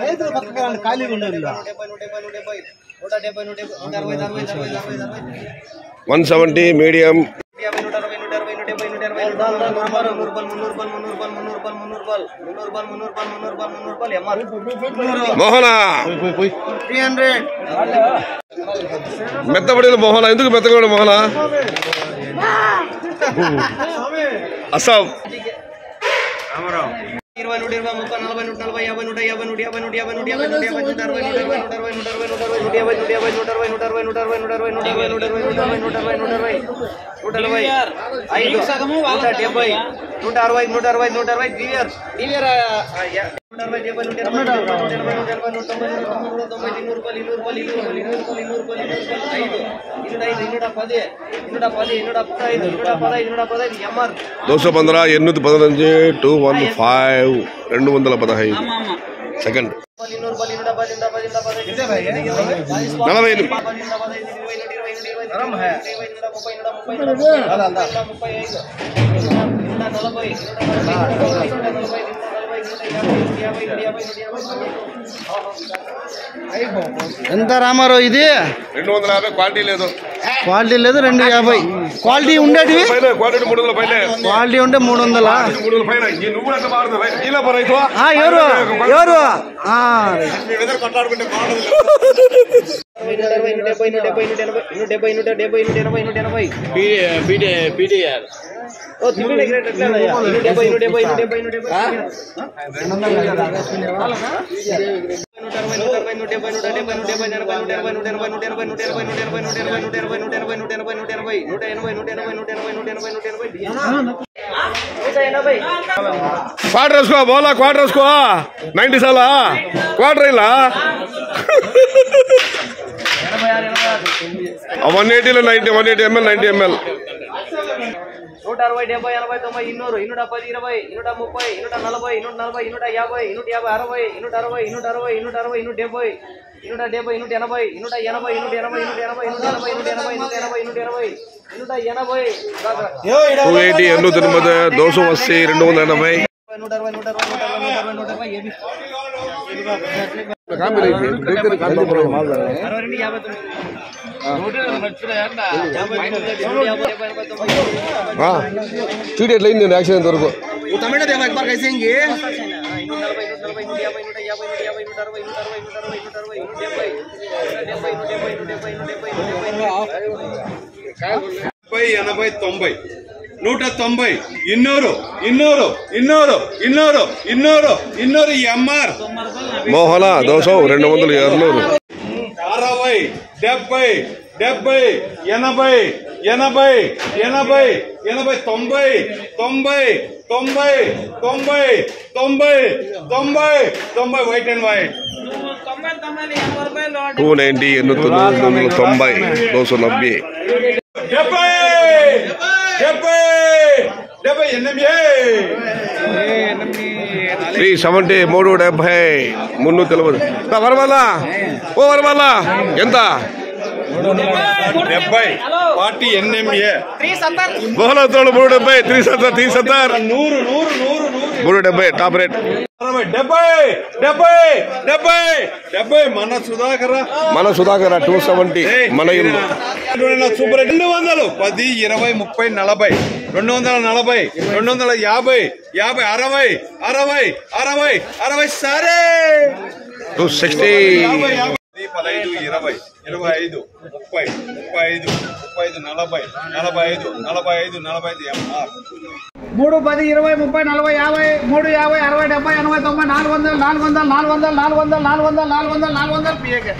రైతులు పక్కన ఖాళీగా ఉండరు వన్ సెవెంటీ మీడియం మోహన త్రీ హండ్రెడ్ మెత్తబడిన మోహన ఎందుకు మెత్తబడిన మోహన అస్సాం ఇరవై నూట ఇరవై ముప్పై నలభై నూట నలభై యాభై నూట యాభై నూట యాభై నూట యాభై నూట యాభై నూట యాభై నూట అరవై నూట అరవై నూట అరవై నూట అరవై నూట అరవై నూట యాభై నూట అరవై నూట అరవై నూట అరవై నూట అరవై నూట అరవై నూట అరవై నూట అరవై నూట అరవై నూట అరవై ఐదు నూట డెబ్బై నూట అరవై నూట అరవై నూట అరవై దివ్యర్ దివ్యర్ దోశ పంద్ర ఎన్నూతి పదనஞ்சు టూ వన్ ఫైవ్ రెండు వందల పదహైదు సెకండ్ నలభై నలభై ఎంత రామారావు ఇది రెండు వందల యాభై క్వాలిటీ లేదు క్వాలిటీ లేదు రెండు యాభై క్వాలిటీ ఉండేటివి పైన క్వాలిటీ మూడు వందల పైన క్వాలిటీ ఉంటే మూడు వందలా మూడు వందల పైన డెబ్బై నూట ఇరవై నూట డెబ్బై నూట డెబ్బై నూట ఎనభై నూట డెబ్బై నూట డెబ్బై నూట ఎనభై నూట ఎనభై పీటీఆర్ ఓ తిమ్మిడి గ్రేట్ ఎట్లా నూట డెబ్బై నూట డెబ్బై నూట డెబ్బై నూట డెబ్బై ಕ್ವಾರ್ಟರ್ಸ್ಕೋ ಬೋಲ ಕ್ವಾರ್ಟರ್ಸ್ಕೋ ನೈಂಟಿ ಸಾಲ ಕ್ವಾರ್ಟರ್ ಇಲ್ಲ one ఎయిటీలో ninety one eighty ML ninety ML నూట అరవై డెబ్బై ఎనభై తొంభై ఇన్నూరు ఇన్నూట పది ఇరవై ఇన్నూట ముప్పై ఇన్నూట నలభై ఇన్నూట నలభై ఇన్నూట యాభై ఇన్నూట యాభై అరవై ఇన్నూట అరవై ఇన్నూట అరవై ఇన్నూట అరవై ఇన్నూట డెబ్బై ఇన్నూట డెబ్బై ఇన్నూట ఎనభై ఇన్నూట ఎనభై ఇన్నూట ఎనభై ఇన్నూట ఎనభై ఇన్నూట ఎనభై ఇన్నూట ఎనభై ఇన్నూట ఎనభై ఇన్నూట ఎనభై ఇన్నూట ఎనభై టూ ఎయిటీ ఎన్నో తొమ్మిది దోశ వస్తే రెండు వందల ఎనభై. చూడేట్లయింది నేను యాక్సిడెంట్ వరకు ముప్పై ఎనభై తొంభై నూట తొంభై. ఇన్నూరు ఇన్నూరు ఇన్నూరు ఇన్నూరు ఇన్నూరు ఇన్నూరు ఎంఆర్. మోహన దోశ రెండు వందల ఎర్నూరు. అరవై డెబ్బై డెబ్బై ఎనభై ఎనభై ఎనభై ఎనభై తొంభై తొంభై తొంభై తొంభై తొంభై తొంభై తొంభై వైట్ అండ్ వైట్. టూ ఎనిమిది వందల తొంభై దోశ నబ్బై డెబ్బై! డెబ్బై డెబ్బై ఎనిమిది త్రీ సెవెంటీ మూడు డెబ్బై మున్నూరు తెలియదు వరమల్ల ఓ వరమల్ల ఎంత డెబ్బై ఫార్టీ ఎన్ఎంఏ మోహన తోడు మూడు డెబ్బై త్రీ సత్తర్ త్రీ సత్తర్ నూరు నూరు నూరు నూరు మూడు డెబ్బై టాప్ రేట్. మన సుధాకర మన సుధాకర్ టూ సెవెంటీ మన సూపర్ రెండు వందలు పది ఇరవై ముప్పై నలభై. రెండు వందల నలభై రెండు వందల యాభై యాభై అరవై అరవై అరవై అరవై సరే. Two sixty. పదహైదు ఇరవై ఇరవై ఐదు ముప్పై ముప్పై ఐదు ముప్పై ఐదు నలభై నలభై ఐదు నలభై ఐదు నలభై ఐదు ఎంఆర్ మూడు పది ఇరవై ముప్పై నలభై యాభై మూడు యాభై అరవై డెబ్బై ఎనభై తొంభై నాలుగు వందలు నాలుగు వందలు నాలుగు వందలు నాలుగు వందలు నాలుగు వందలు నాలుగు వందలు నాలుగు వందలు పిఏకే